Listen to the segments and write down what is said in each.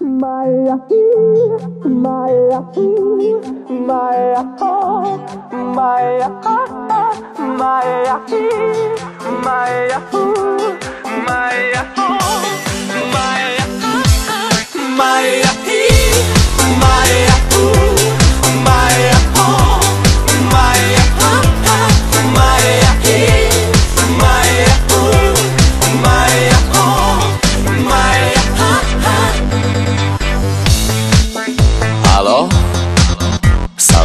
My my my oh my ah, my my my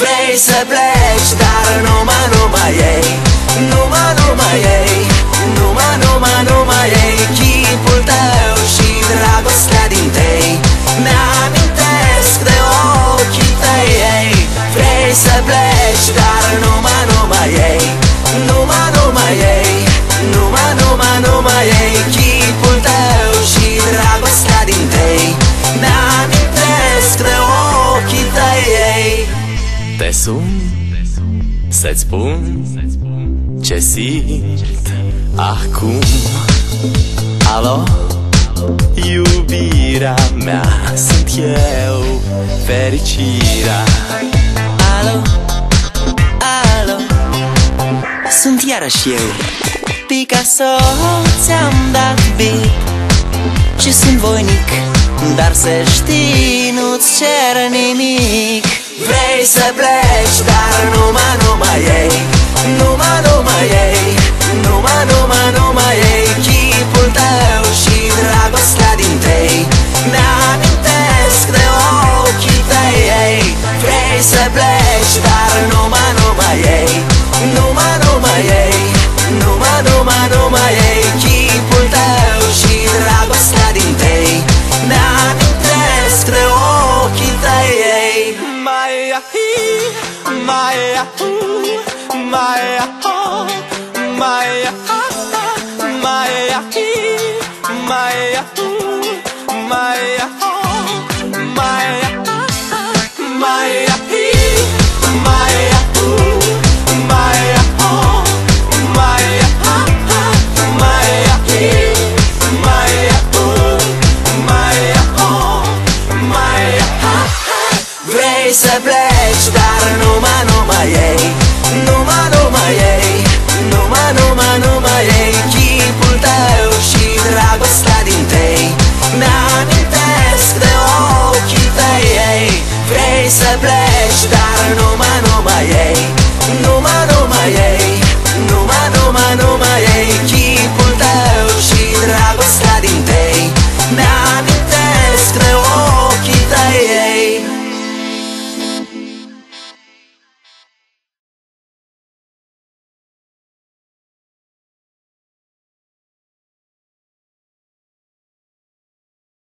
Vrei să pleci, dar numai, numai ei. Numai, numai ei. Numai, numai, numai ei. Chipul tău și dragostea din tei. Mi-amintesc de ochii tăi ei. Vrei să pleci, dar numai, numai ei. Numai, numai ei. Numai, numai, numai ei Te sun să-ți spun ce simt acum. Alo? Iubirea mea sunt eu, fericirea. Alo, alo? Sunt iarăși eu Picasso Ți-am dat bip Și sunt voinic Dar să știi Nu-ți cer nimic Vrei să pleci Dar numai, numai ei. Numai, numai Maia, Maia, Maia, Maia, Maia, Maia, Maia, Maia, Maia, Maia, Maia, Maia, Maia, ah, Maia, i, Maia, uh, Maia, oh, Maia, ah, Maia, i, Maia, uh, Maia, oh, Maia, ah, ah. Vrei să pleci, dar nu mă nu vrei să pleci Dar numai, numai ei Numai, numai ei.